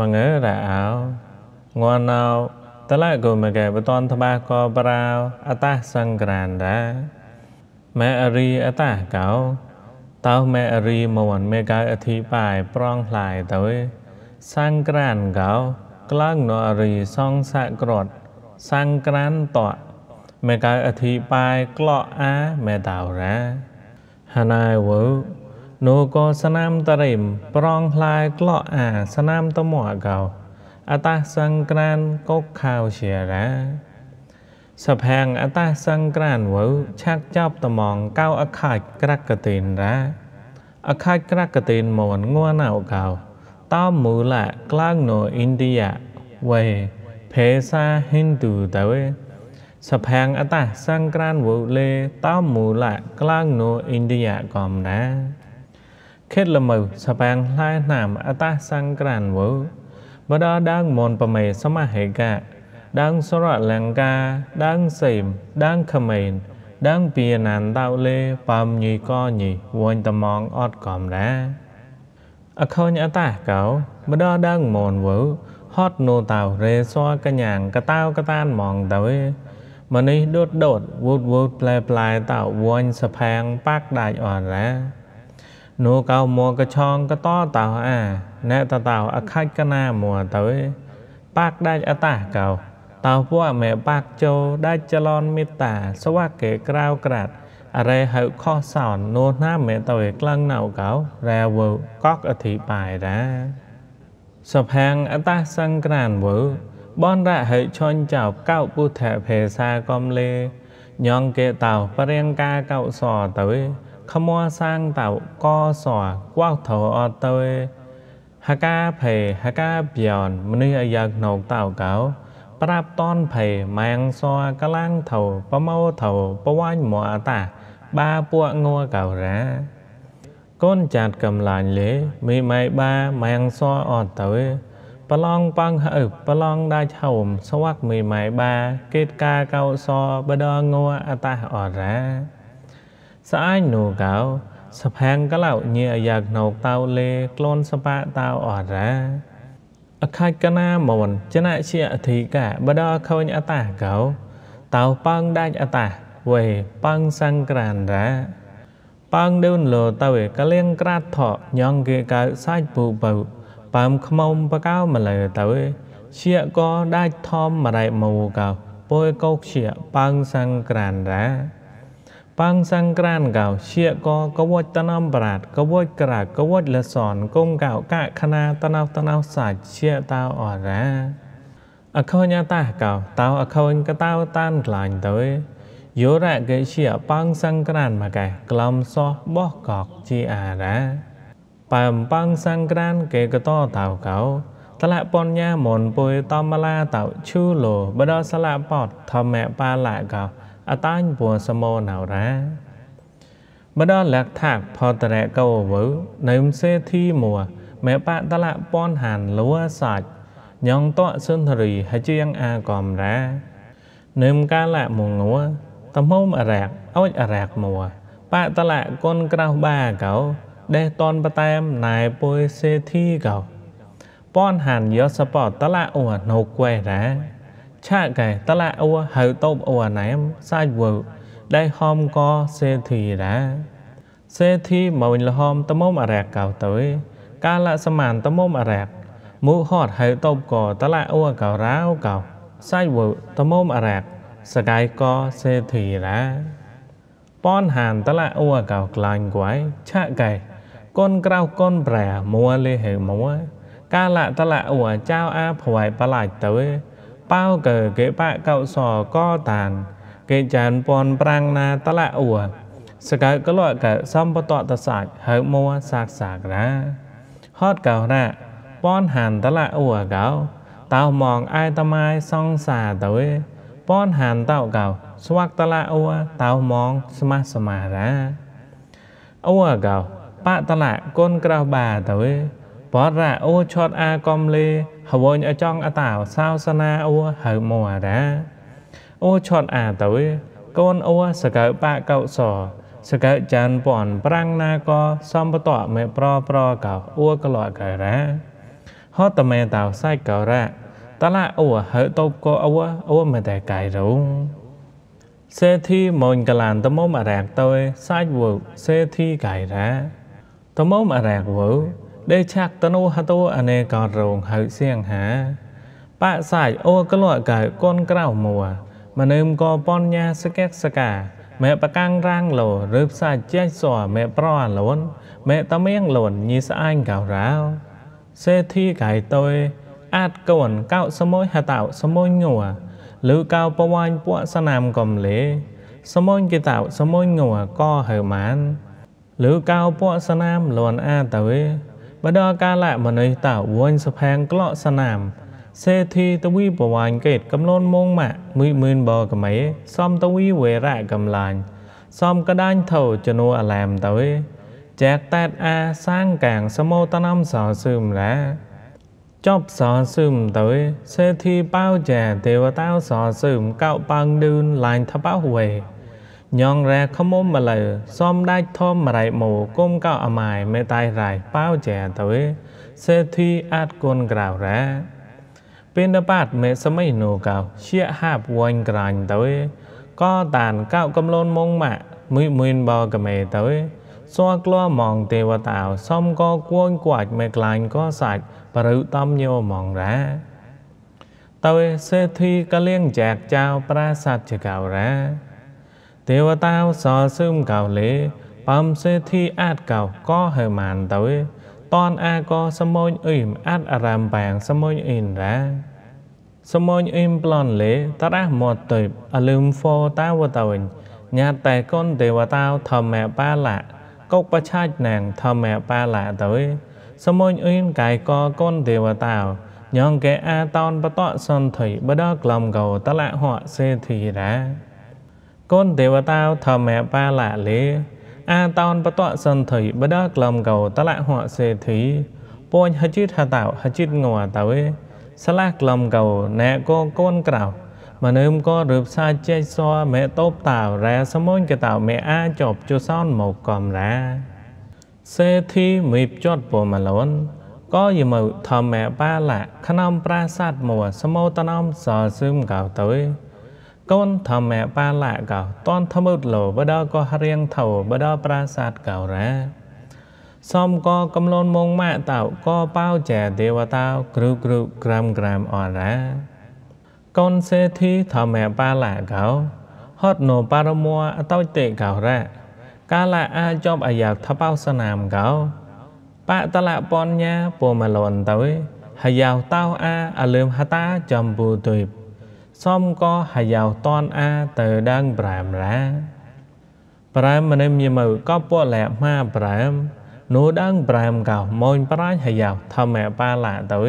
មងើរអោងួនណៅតឡកុមកែបតនតបាកប្រាវអតសង្ក្រានដាម៉ែអរីអតកោតោម៉ែអរីមវនមេកៅអធិបាយប្រងផ្លាយទៅសង្ក្រានកោក្លងនអរីសងសៈក្រត់សង្ក្រានតោមេកៅអធិបាយក្លោអាមេតោរាហណៃវោ នូកោស្នាមតរិមប្រងផ្លាយក្លោអាស្នាមតមួកោអតសង្ក្រានកុកខៅជារាសភាំងអតសង្ក្រានវឆាក់ចាប់តមងកៅអខាច់ក្រកទីនរាអខាច់ក្រកទីនមនងួនអោកៅតោមូលៈក្លាងណូឥណ្ឌាវេភេសាហិណ្ឌូតវេសភាំងអតសង្ក្រានវលេតោមូលៈក្លាងណូឥណ្ឌាកំណា ខេតលមៅសបាងឡាយណាមអតាសង្ក្រានវើបដាដាងមនប្រមេសមាហេកាដាងសរលង្កាដាងសេមដាងខមែនដាងពីណានតៅលេប៉មញីកញីវញតំងអត់កំណាអខូនអតាកោម្ដងដាងមនវើហត់ណូតៅរេសវកញ្ញាងកតៅកតានមងទៅម៉នេះដូតដូតវូតវូតផ្លែផ្លែតៅវញសផាងប៉ាក់ដាច់អរណា នូកៅមួកឆងកតតៅអាណែតតៅអខាច់កណាមួទៅប៉ាក់ដាច់អតាកៅតៅពួកមេប៉ាក់ជោដាច់ចលនមេតាសវៈកេក្រៅក្រាត់អរេហៅខោសោននោះណាមេទៅក្លងណៅកៅរែវើកកអធិបាយដាសភាំងអតសង្ក្រានវើបនរហិឈុញចៅកៅពុទ្ធភេសាកំលេញងកេតៅបរៀងកាកៅសទៅ ខមោសាងតៅកសកវៅថោអត់ទៅហកាភេហកាបៀនមនុស្សអាយ៉ាណោកតៅកៅប្រាប់តនភេម៉ាំងសកលាំងថោប្រមោថោបវាញ់មួអតាបាពួកងัวកៅរ៉ាកូនចាត់កំឡាញ់លេមីម៉ៃបាម៉ាំងសអត់ទៅប្រឡងប៉ងហឹបប្រឡងដាច់ហោមស្វាក់មីម៉ៃបាកេតកាកៅសបដងัวអតាអត់រ៉ា ស្អាយនូកៅសផាំងកឡៅញៀយ៉ាក់ណោកតៅលេក្លូនសបាតៅអរ៉ាអខាច់កណាមនចនជាអធិកាបដខូនអតាកៅតៅប៉ងដាច់អតាវេប៉ងសង្ក្រានរ៉ាប៉ងដឿនលោតៅកលៀងក្រាត់ថោញងគេកៅសាច់ពូបៅប៉មខ្មុំបកៅម្លើតៅជាក៏ដាច់ធំមរៃមូកៅពុយកោកជាប៉ងសង្ក្រានរ៉ា ប៉ាំងសង្ក្រានកៅជាកកវចតនំប្រាតកវចក្រាកវចលសនគុំកៅកខណាតណៅតណៅសាច់ជាតៅអរ៉ាអខញតាកៅតៅអខញកតៅតានក្លាញ់ទៅយោរៈកេជាប៉ាំងសង្ក្រានមកែក្លំសោះបោះកកជាអារ៉ាប៉ាំប៉ាំងសង្ក្រានកេកតតៅកៅតលពនញាមនពុយតំមឡាតៅឈូលោបដសលពតធម្មបាលកៅ អតាញ់ពួសមោណៅរ៉ាបដលក្ថាកផតរៈកោវនៅមសេធីមួមេបតលពនហានលួសាច់ញងតសុនធរីហជាងអាកំរ៉ានឹមកាលៈមងួតមុំអរៈអោចអរៈមួបតលៈគុនក្រៅបាកោដេះតនបតែមណែពុយសេធីកោពនហានយោសបតលៈអូនៅក្វេរ៉ា ឆាកែតឡាអ៊ូហៅតបអ៊ូណែមសាច់វើដៃហមកសេធីរ៉ាសេធីមកលហមតមុំអរៈកៅទៅកាលសមានតមុំអរៈមូហតហៅតបកតឡាអ៊ូកៅរ៉ាវកៅសាច់វើតមុំអរៈសកាយកសេធីរ៉ាប៉នហានតឡាអ៊ូកៅក្លាញ់គួយឆាកែកូនក្រៅកូនប្រាមួលេហេមួកាលតឡាអ៊ូចៅអាភវៃបលាច់ទៅ ប៉ៅកើគេបាក់កោសកតានគេចានពនប្រាំងណាតឡាអ៊ូសកៅកលកសំបតតសាច់ហៅមួសាកសាករាហតកៅរ៉ាពនហានតឡាអ៊ូកៅតៅมองអាយតម៉ាយសងសាទៅពនហានតៅកៅស្វាក់តឡាអ៊ូតៅมองស្មាស់សមារាអ៊ូកៅបាក់តឡាគុនក្រៅបាទៅ បរ៉ាអូឆតអាកំលេហវញអចង់អតាសោសនាអូហៅមួរ៉ាអូឆតអាទៅកូនអូសកៅបាកៅសសកៅចានពនប្រាំងណាកសំបតមេប្រប្រកៅអូកលកៅរ៉ាហហតមេតោសាច់កោរៈតឡាអូហើតបកោអវអូមេតែកៃរុងសេធីម៉ូនកលានតមុំអរាកតើសាច់វុសេធីកៃរ៉ាតមុំអរាកវុ ដេឆាក់តនុហតោអនេកោរងហៅសៀងហាបាក់សាច់អូក្លក់កៅកូនក្រៅមួម្នឹមកបញ្ញាសកេកសកាមេបកាំងរាងលោឬផ្សាច់ចេះសួមេប្រអលូនមេតមៀងលូនញីស្អាញកៅរ៉ាវសេធីកៃតយអាចកូនកៅសមួយហតៅសមួយងัวឬកៅបវាញ់ពួកសណាមកំលេសមួយគេតៅសមួយងัวក៏ហើម៉ានឬកៅពួកសណាមលួនអាតវេ បដកាលៈមនុស្សតៅវញសផាងក្លោសណាមសេធីតវីបវាញ់កេតកំលូនមងម៉ាក់មួយម៉ឺនបកមេសំតវីវេរៈកំឡាញ់សំកដាញ់ថោចនួអាឡាមតវេចែកតែតអាសាងកាងសមោតនំសោសឹមរាចប់សោសឹមទៅសេធីប៉ៅចាទេវតាសោសឹមកោប៉ងឌឿនឡាញ់ថបោវេ ញងរែខមុំម្លើសំដាច់ធំរៃមោគុំកោអម៉ាយមេតៃរៃប៉ៅចាទៅសេធីអាចគុនក្រៅរ៉ាពេលនបាតមេសម័យនូកោជាហាបវញក្រាញ់ទៅក៏តានកោកំលូនមងម៉ាក់មួយមួយបកមេទៅសួរក្លោមងទេវតាសំក៏គួងគួចមេក្លាញ់ក៏សាច់បរុតំញោមងរ៉ាតើសេដ្ឋីកលៀងចែកចៅប្រាសាទចកោរ៉ា ទេវតាសសឹមកោលេបំសេដ្ឋីអាចកោក៏ហើម៉ានទៅតនអាក៏សមូនអ៊ីមអាចអារាមបាំងសមូនអ៊ីនរ៉ាសមូនអ៊ីមប្លន់លេតរះមកទៅអលឹមហ្វតាវតវិញញាតែកូនទេវតាធម្មបាឡាកុកបឆាច់ណាងធម្មបាឡាទៅសមួយអ៊ីនកៃកកូនទេវតាញងកែអាតនបតសន្ធិបដក្លំកោតលហៈសេធីរា កូនទេវតាធម្មបាឡាលេអាតនបតសន្ធិបដក្លំកោតលហៈសេធីពួញហជិតហតោហជិតងัวតើស្លាក្លំកោណែកកូនក្រៅមនឹមក៏រឹបសាចេះសមេតបតារ៉ែសមុញកតៅមេអាចប់ជសនមកកំរ៉ាសេធីមីបចត់ពមលនក៏យមើធម្មបាលៈក្នុងប្រាសាទមួសមោតនំសសឹមកៅទៅ កូនធម្មបាលៈកៅតនធមុតលោបដក៏រៀងថោបដប្រាសាទកៅរ៉ាសំក៏កំលនមងម៉ាក់តៅក៏ប៉ៅចែទេវតាគ្រុគ្រុក្រាំក្រាំអរ៉ាកូនសេធីធម្មបាលៈកៅហត់ណូបារមួអតោតេកៅរ៉ាកាលៈអាចប់អាយ៉ាថបោសនាមកោបតលៈបញ្ញាពុមលនទៅហើយោតោអាអលឹមហតាចំពូទុយ សំក៏ហើយោតនអាទៅដឹងប្រាមរាប្រាមមនិមយមើក៏ពលៈម៉ាប្រាមនោះដឹងប្រាមកោម៉ូនប្រាញ់ហើយោធម្មបាលៈទៅ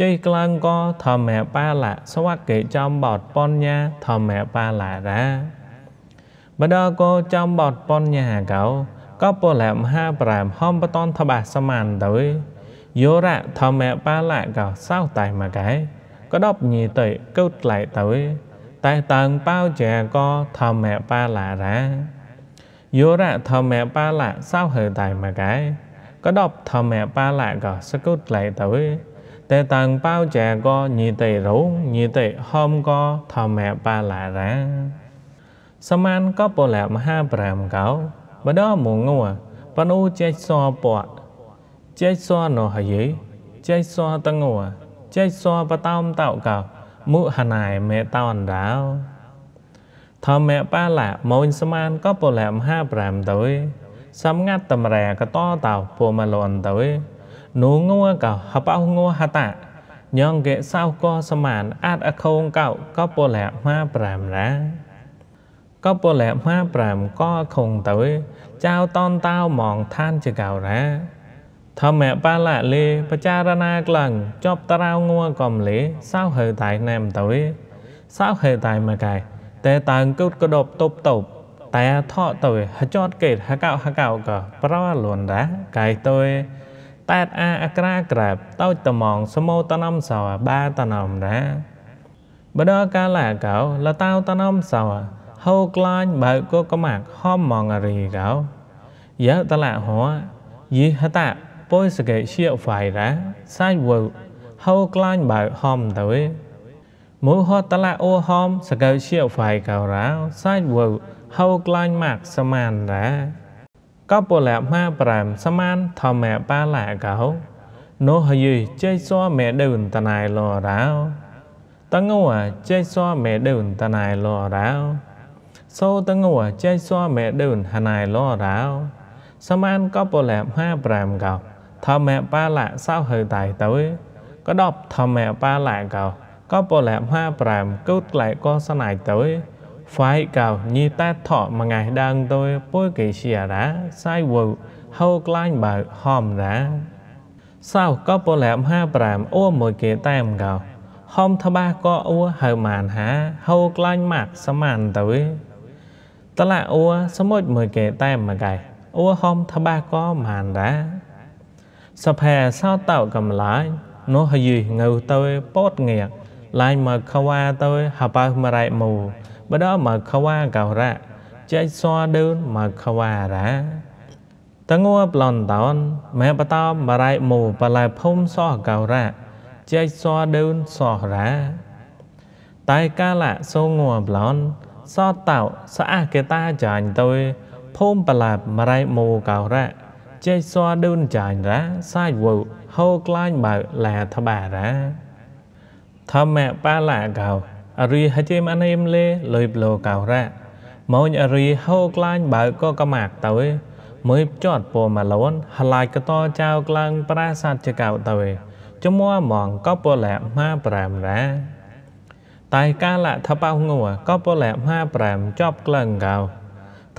ជ័យក្លងក៏ធម្មបាលៈស្វាកេចំបតបញ្ញាធម្មបាលៈរាបដកោចំបតបញ្ញាកោក៏ពលមហាប្រាមហំបតនថបាសមានទៅយោរៈធម្មបាលៈកោសោតៃមកែក៏ ដប់ញីទៅកោតក្លែទៅតែតាំងប៉ៅជាក៏ធម្មបាលៈរាយោរៈធម្មបាលៈសោហើតៃមកែក៏ដប់ធម្មបាលៈកោសកោតក្លែទៅតែតាំងប៉ៅជាក៏ញីទៅរងញីទៅហំក៏ធម្មបាលៈរាសមានក៏ពលមហាប្រាមកោបដមងัวបនូ ចេះសពៈចេះសណោហយេចេះសតងัวចេះសបតោមតោកោមុហណៃមេតោនដៅធម្មបាលៈមូនស្មានក៏ពលមហាប្រាមទៅសំងាត់តម្រែកតតោពុមលនទៅនូងัวកោហបោងัวហតៈញងកេសៅក៏ស្មានអាចអខងកោក៏ពលមហាប្រាមរាក៏ពលៈម៉ាប្រាំក៏ខងទៅចៅតនតៅมองឋានចកោរា ធម្មបាលៈលេបចារណាក្លងចប់តរៅងัวកំលេសៅហើតៃណែមទៅសៅហើតៃមកែតែតាងគុតកដប់តប់តប់តែថោទៅហចតកេតហកៅហកៅក៏ប្រលួនដែរកៃទៅតែតអាអក្រាក្រាបតោចតមងសមោតនំសោបាតនំដែរបដកាលកោលតៅតនំសោហូក្លាញ់បើក៏កម៉ាក់ហមមងរីកោយើតឡាហោយីហត ពុយសកេជាហ្វាយរ៉ាសាយវូហៅក្លាញ់បើហំទៅមូហតឡាអូហំសកេជាហ្វាយកោរ៉ាសាយវូហៅក្លាញ់ម៉ាក់សមានរ៉ាកបលៈម៉ាប្រាំសមានធម្មបាឡាកោនោះហើយចេះសួមេដេនតណៃលរោតងួចេះសួមេដេនតណៃលរោសូតងួចេះសួមេដេនហណៃលរោសមានកបលៈម៉ាប្រាំកោ ធម្មបាឡាសៅហើតៃទៅក៏ដប់ធម្មបាឡាកោក៏បលៈម៉ាប្រាំកូតក្លែកក៏ស្នាយទៅហ្វាយកោញីតាថោមួយថ្ងៃដើងទៅពុយកេជារ៉ាសាយវូហៅក្លាញ់បើហំរ៉ាសៅក៏បលៈម៉ាប្រាំអូមួយគេតែមកោហំថ្បាក៏អ៊ូហៅម៉ានហាហៅក្លាញ់ម៉ាក់ សមានទៅតឡាអ៊ូសមុជមួយគេតែមកកែអ៊ូហំថ្បាក៏ម៉ានរ៉ាសភែសោតៅកំឡាយនោះហយងៅទៅពតងៀកឡាញមកខវាទៅហបៅមរៃមូបដមកខវាកោរៈចេះសួដឿនមកខវារ៉ាតងួប្លន់តោនម៉ែបតោមរៃមូបលែភុំសោះកោរៈចេះសួដឿនសោះរ៉ាតែកាលៈសូងួប្លន់សោតោស្អាកេតាចាញ់ទៅភូមិបលែមរៃមូកោរៈ ចេះសួដឿនចាញ់រ៉ាសាយវូហូក្លាញ់បើឡាថ្បារ៉ាធម្មបាឡាកោអរិហចេមអនេមលេលុយប្លោកោរ៉ាមកអរិហូក្លាញ់បើក៏កម៉ាក់ទៅមើលចតពមឡូនហឡាយកតចៅក្លាំងប្រាសាទចកៅទៅចមួមងក៏ពលាម៉ាប្រាំរ៉ាតែកាលៈថបោងัวក៏ពលាម៉ាប្រាំចប់ក្លងកោ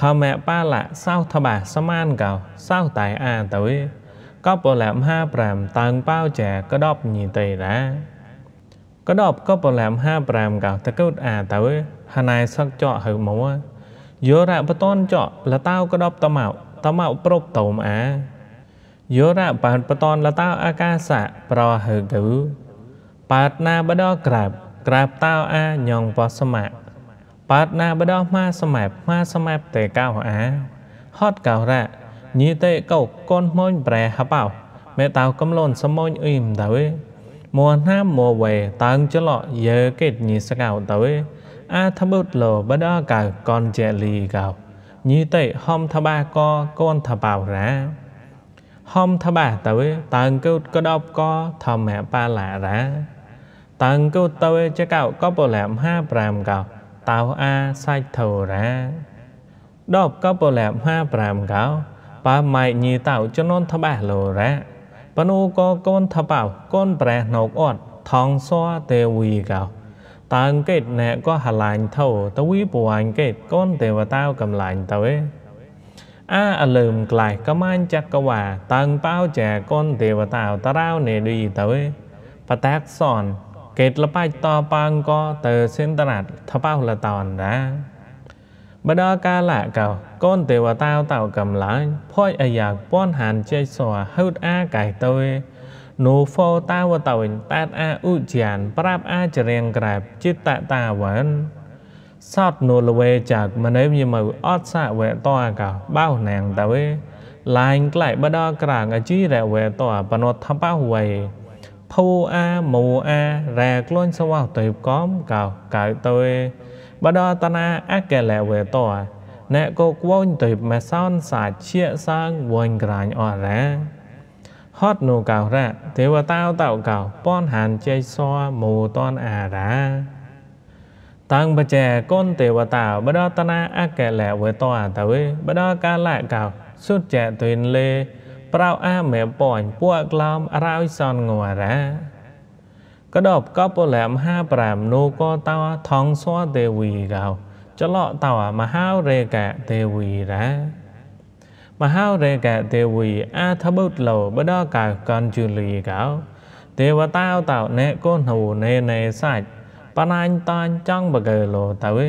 ធម្មបាលៈសៅថបាសមានកោសៅតែអាទៅក៏ពលាមហា5តើងប៉ៅចែក៏ដប់ញីតេរ៉ាក៏ដប់ក៏ពលាមហា5កោតកូតអាទៅហណៃសឹកចော့ហៅមកយោរៈបតនចော့លតៅក៏ដប់តម៉ៅតម៉ៅប្រុបតោមអាយោរៈបានបតនលតៅអាកាសៈប្រហឺកូបាតណាបដក្រាបក្រាបតៅអាញងបសមៈ បាតណាបដម៉ាសមៈម៉ាសមៈតេកៅអាហត់កោរៈញីតេកោកូនម៉ូនប្រែហបោមេតៅកំលូនសមូនអ៊ីមទៅមួណាមួវេតាំងចលយើកេតញីសកៅទៅអាធបុតលោបដកៅកនជាលីកៅញីតេហំថបាកកូនថបោរ៉ាហំថបាទៅតាំងកូតកដប់កធម្មបាឡារ៉ាតាំងកូតទៅចកៅកបលាម55កៅ តៅអាសាច់ធរ៉ាដប់កបលាម55កៅបើម៉ៃញីតៅចំនួនថ្បះលោរ៉ាបនូក៏កូនថ្បៅកូនប្រែណោកអត់ថងសួទេវីកោតាងកេតណែក៏ហឡាញ់ថោតវីពួងកេតកូនទេវតាកំឡាញ់ទៅអាអលឹមក្លាយកមាញ់ចក្រវាតាំងប៉ៅចែកូនទេវតាតារោនេឌីទៅបតាក់សនកេតលបាច់តប៉ាងក៏ទៅសិន តណាត់ថបៅលតនណាបដកាលៈកោកូនទេវតាតៅកំឡាញ់ភ័យអាយ៉ាពាន់ហានចេសួហឺតអាកៃតុយនូហ្វោតាវតវិញតាតអាឧជានប្រាប់អាចរៀងក្រាបចិត្តតតាវ៉ានសតនូលវេចាក់មនេយមើអត់សាវេត អកោបោណាងតវេឡាញក្លែបដក្រាងអជីរវេតបណត់ថបវេភូអាមូអារ៉ែក្លូនសវទៅកំកោកៅទៅបដតនាអកលវេតអ្នកក៏គួនទៅមកសោនសាជាសាងវងក្រាញ់អរ៉ាហត់នូកៅរ៉ាទេវតាតៅកៅពនហានជ័យសមូតនអារ៉ាតាំងបច្ចែកូនទេវតាបដតនាអកលវេតអតវេបដកាលកៅសុចែទុនលេ ប្រៅអាមេប៉ញពួកក្លំរោយសនងរ៉ាកដបកបលមហាប្រាមនូកតោថងសួទេវីកោចលតោមហារេកទេវីរ៉ាមហារេកទេវីអាធបុតលោបដកៅកនជូលីកោទេវតាតោណែកូនហូណេណេសាច់បណាញ់តាញ់ចង់បកើលោទៅ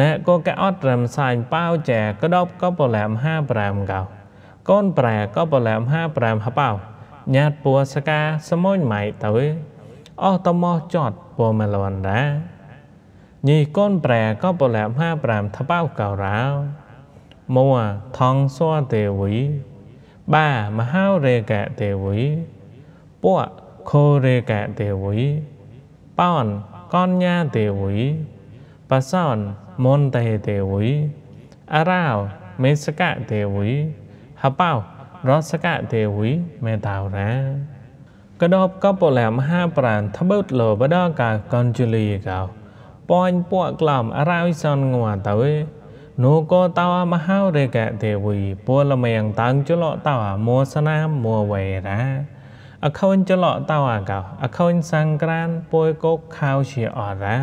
ណែក៏កអត់រំសាញ់ប៉ៅចែកដបកបលមហាប្រាមកោ កូនប្រែកបលមហាប្រាមហបោញាតពួសកាសមុញម៉ៃទៅអស់តមោះចត់ពមលនដាញីកូនប្រែក៏បលា55ថបៅកោរោមួថងសួទេវីបាមហោរេកៈទេវីពួកខោរេកៈទេវីប៉ោនកនញាទេវីបសោនមន្តេទេវីអរោមេសកៈទេវី ហបោរសកៈទេវីមេតារាកដបកបលមហាប្រានត្បឹតលោបដកកនជលីកោប៉ញពួកក្លំអរោយសនងួទៅនូក៏តោមហោរេកៈទេវីពលមៀងតាំងចលតោមោសនាមោវេរាអខូនចលតោអាកោអខូនសង្ក្រានពួយកុកខៅជាអរា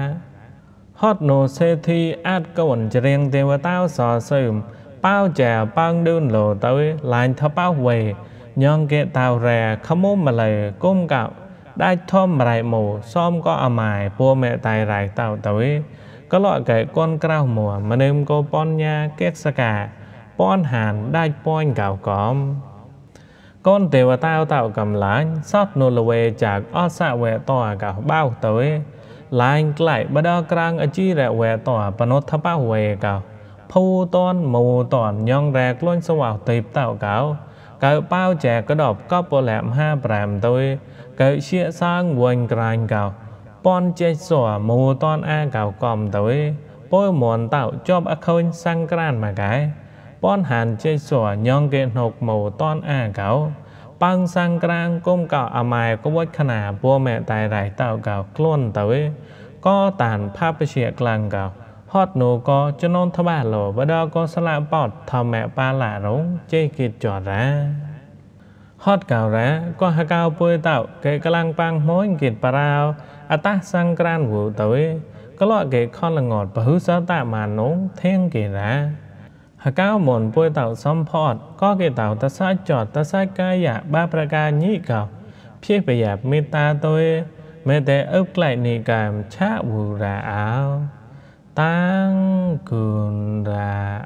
ហត់នូសេធីអាចកូនច្រៀងទេវតាសសើមប៉ៅចាប៉ងឌឿនលោទៅឡាញថប៉ៅវេញងកេតៅរែខមុំ bao chà bang đơn lộ tới lại thơ bao về nhon kệ tàu rè khâm mô mà lời cung cạo đai thơm mà lại mù xóm có ở mài bua mẹ tài rải tàu tới có loại cái con cao mùa mà nêm cô pon nha kết sa cả pon hàn đai pon cạo cóm con tế và tao tạo cầm láng sót nô lô về chạc ọt xạ về tòa cả bao tới láng lại bắt đó krang ở chi rẹ về tòa bà nốt thơ bao về cạo ភូតនមូតនញងរែក្លុញសវោទេបតៅកោកៅប៉ៅចែកដបកបលមហាប្រាំទៅកៅជាសាងវញក្រាញ់កោពនចេះសួមូតនអាកៅកំទៅពោមនតៅជាប់អខូនសង្ក្រានមកកែពនហានចេះសួញងគេណុកមូតនអាកៅប៉ងសង្ក្រាងគុំកៅអម៉ែកវចខណាពួមេតែរៃតៅកៅខ្លួនទៅក៏តានផាពជាក្លាំងកៅ ហត់នូក៏ចំណនថ្បាលោបដក៏ស្លាបតធម្មបាឡារងជេគិតចរាហត់កៅរ៉ាក៏ហកៅពុយតៅគេកលាំងប៉ាំងមួយគិតបារោអតសង្ក្រានវូទៅក៏លកគេខនលងតបហ៊ុសតមានងធៀងគេរ៉ាហកៅមុនពុយតៅសំផតក៏គេតៅតសាចតតសាកាយបាប្រការញីកោភៀសប្រយ៉ាមេតាទៅមេតែអឹបក្លែកនីកាមឆាវូរ៉ាអោ tang gunda